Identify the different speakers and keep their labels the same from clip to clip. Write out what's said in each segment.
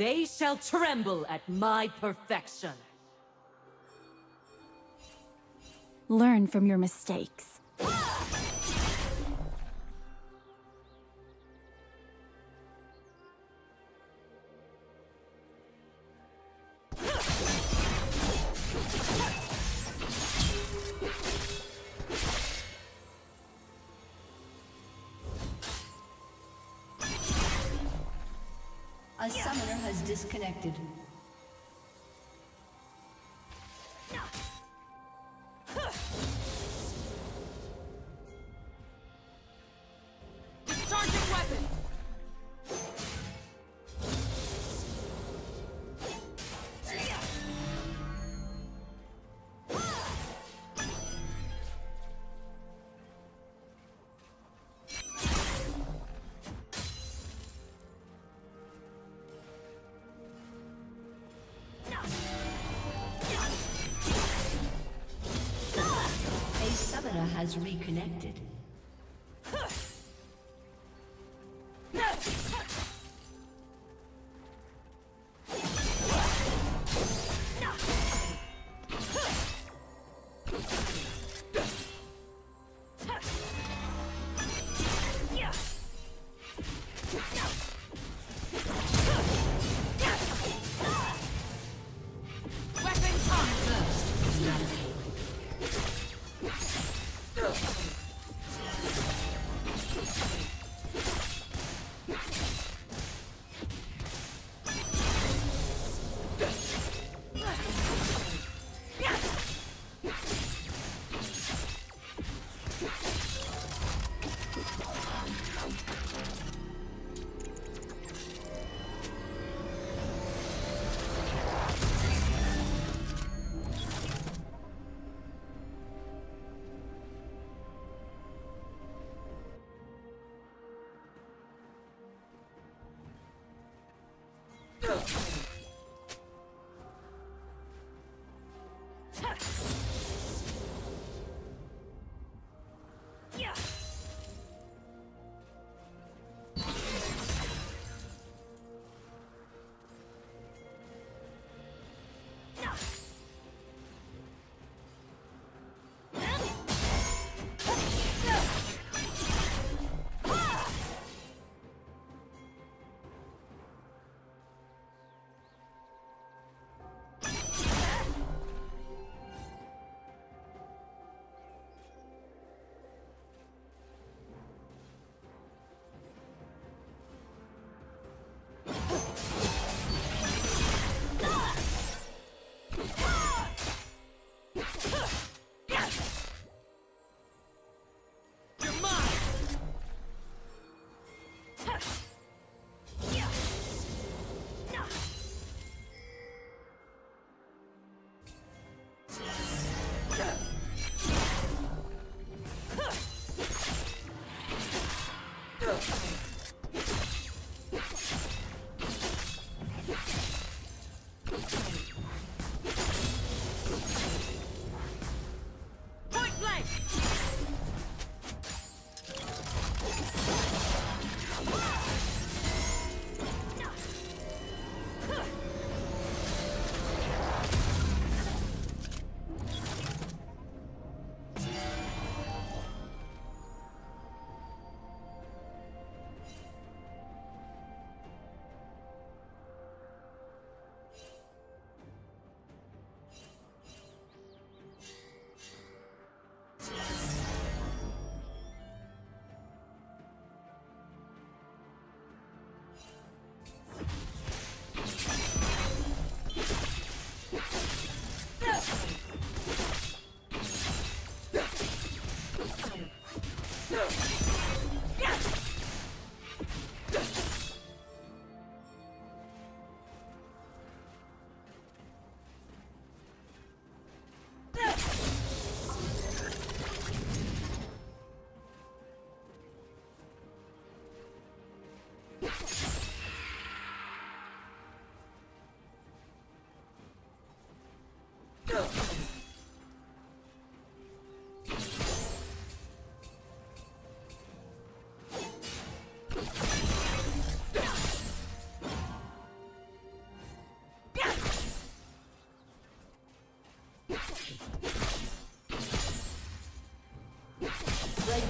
Speaker 1: They shall tremble at my perfection.
Speaker 2: Learn from your mistakes.
Speaker 3: Has reconnected.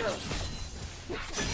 Speaker 3: Shut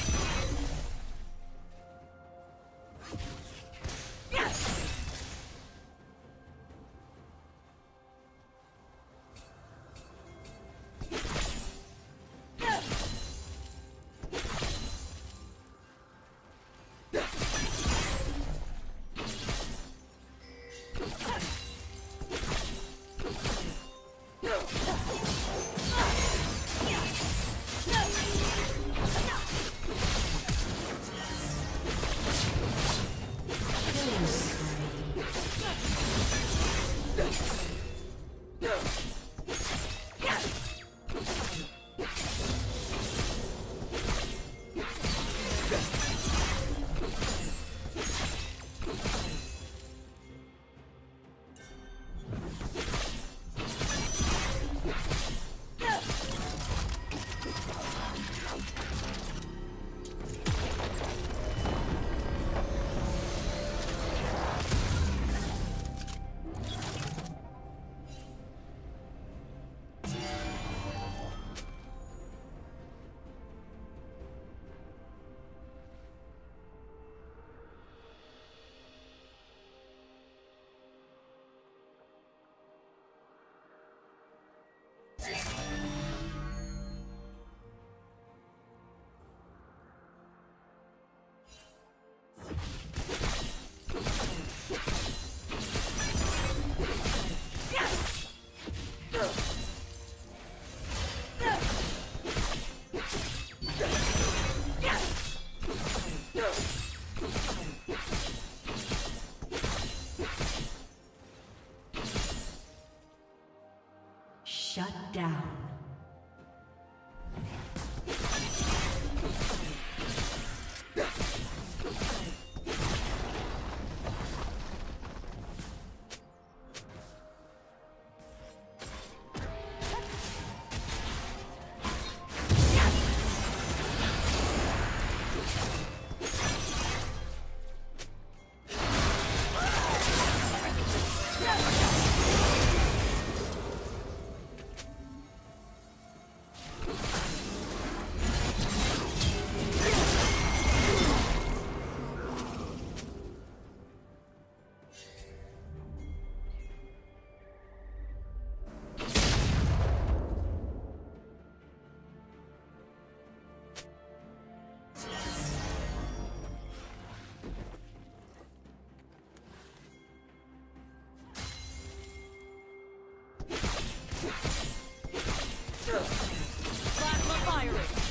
Speaker 1: Plasma firing!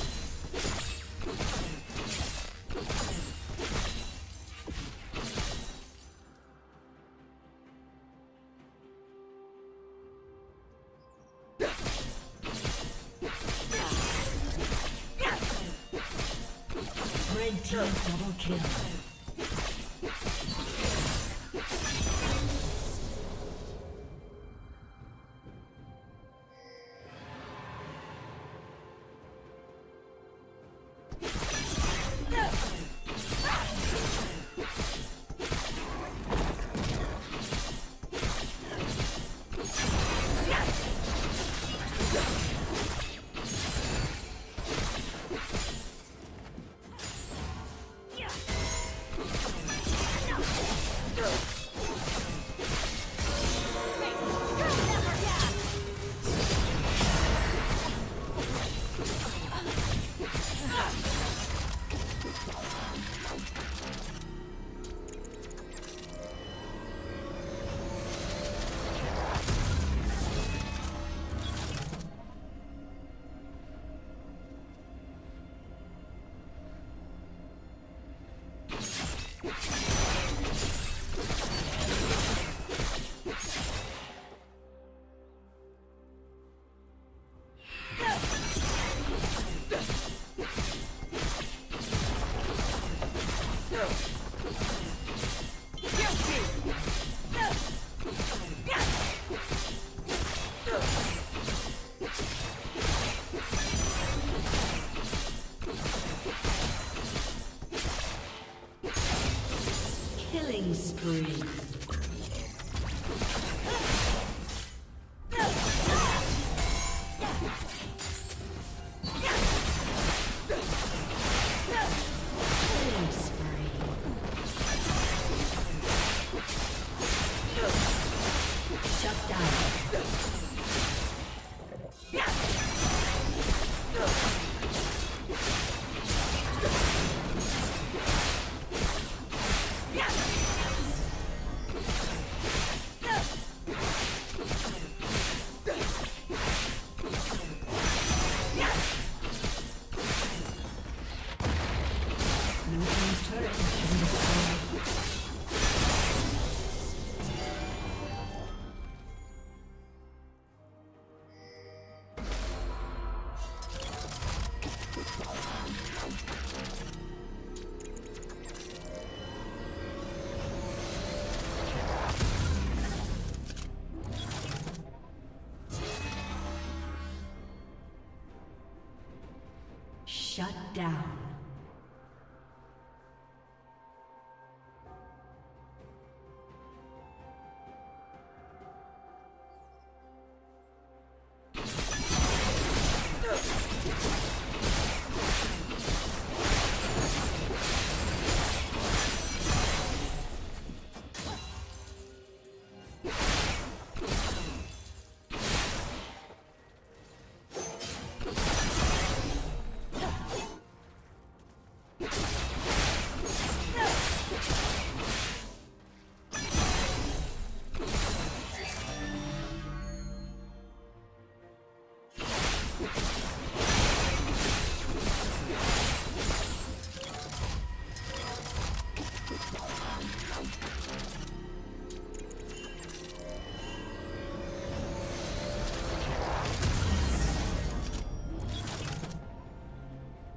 Speaker 3: Shut down.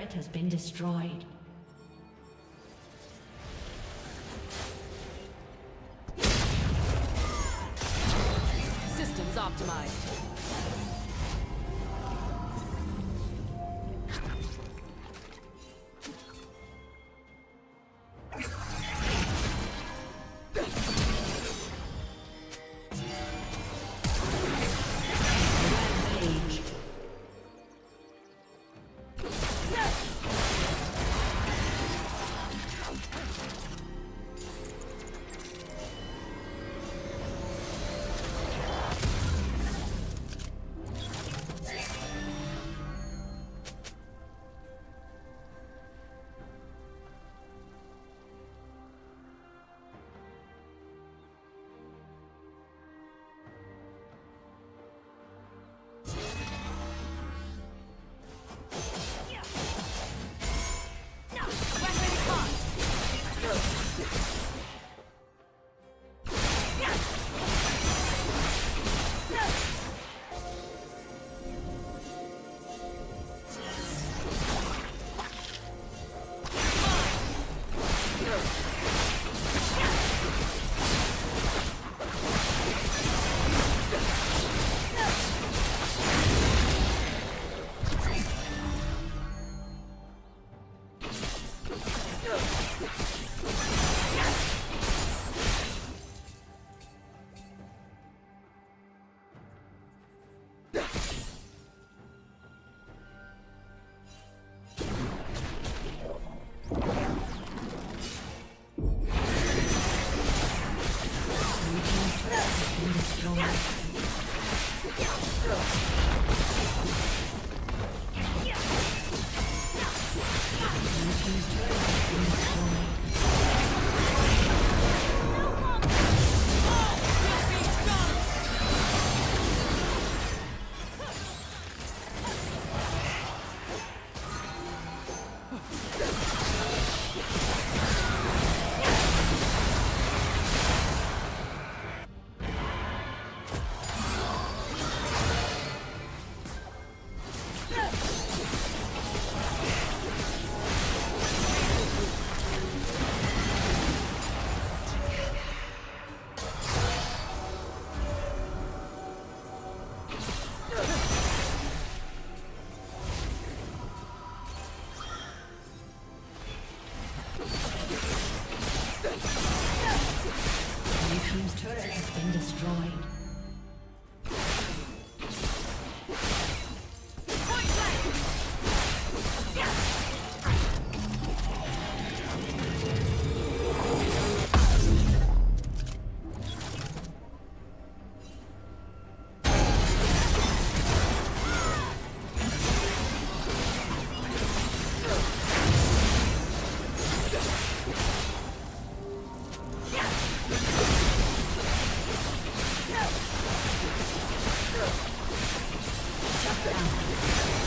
Speaker 3: Turret has been destroyed.
Speaker 1: Systems optimized.
Speaker 3: down.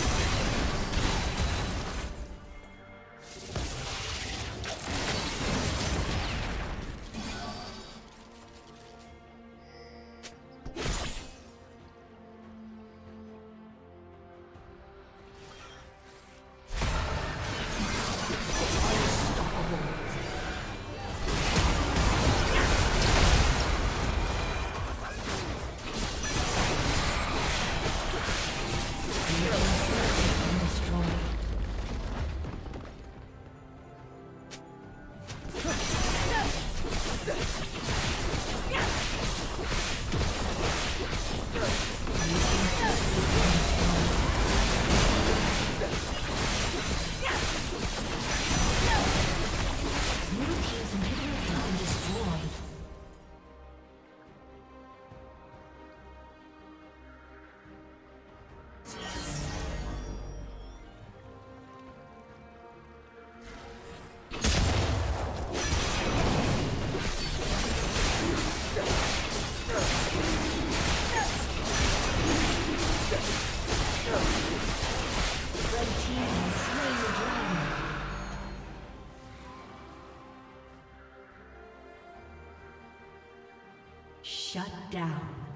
Speaker 3: Shut down.